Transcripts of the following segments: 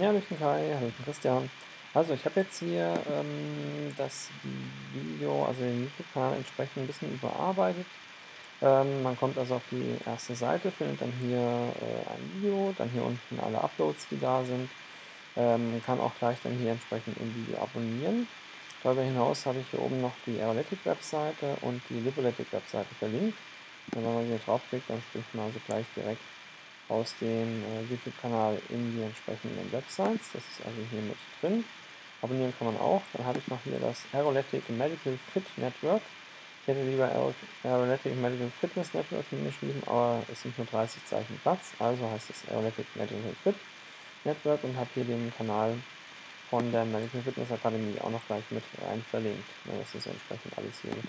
Ja, bin Kai, hallo, ich bin Christian. Also ich habe jetzt hier ähm, das Video, also den YouTube-Kanal entsprechend ein bisschen überarbeitet. Ähm, man kommt also auf die erste Seite, findet dann hier äh, ein Video, dann hier unten alle Uploads, die da sind. Ähm, kann auch gleich dann hier entsprechend ein Video abonnieren. Darüber hinaus habe ich hier oben noch die Aerolytic-Webseite und die Lipolytic-Webseite verlinkt. Wenn man hier draufklickt, dann spricht man also gleich direkt aus dem äh, YouTube-Kanal in die entsprechenden Websites. Das ist also hier mit drin. Abonnieren kann man auch. Dann habe ich noch hier das Aeroletic Medical Fit Network. Ich hätte lieber Aeroletic Medical Fitness Network hingeschrieben, aber es sind nur 30 Zeichen Platz. Also heißt es Aeroletic Medical Fit Network und habe hier den Kanal von der Medical Fitness Akademie auch noch gleich mit rein verlinkt. Das ist entsprechend alles hier mit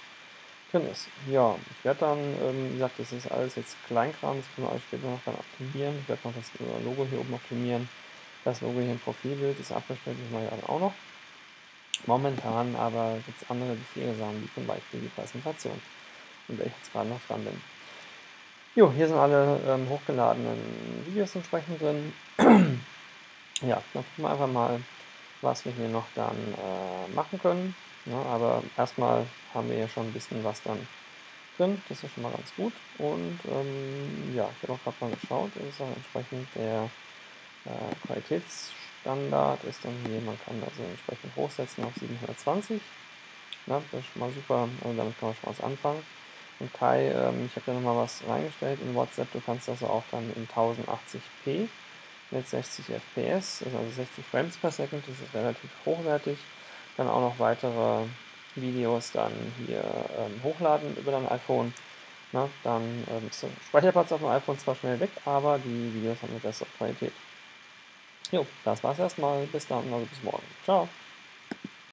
drin ist. Ja, ich werde dann, ähm, wie gesagt, das ist alles jetzt Kleinkram, das können wir alles später noch dann optimieren. Ich werde noch das Logo hier oben optimieren. Das Logo hier im Profilbild ist abgestellt, das mache ich dann auch noch. Momentan aber gibt es andere wichtige Sachen, wie zum Beispiel die Präsentation, in der ich jetzt gerade noch dran bin. Jo, hier sind alle ähm, hochgeladenen Videos entsprechend drin. ja, dann gucken wir einfach mal, was wir hier noch dann äh, machen können. Ja, aber erstmal haben wir ja schon ein bisschen was dann drin. Das ist schon mal ganz gut. Und ähm, ja, ich habe auch gerade mal geschaut. Das ist auch entsprechend der äh, Qualitätsstandard ist dann hier. Man kann also entsprechend hochsetzen auf 720. Ja, das ist schon mal super. Also damit kann man schon was anfangen. Und Kai, ähm, ich habe da nochmal was reingestellt in WhatsApp. Du kannst also auch dann in 1080p mit 60 FPS, also 60 Frames per Second. Das ist relativ hochwertig dann auch noch weitere Videos dann hier ähm, hochladen über dein iPhone. Na, dann ähm, ist der Speicherplatz auf dem iPhone zwar schnell weg, aber die Videos haben eine bessere Qualität. Jo, das war's erstmal. Bis dann, also bis morgen. Ciao.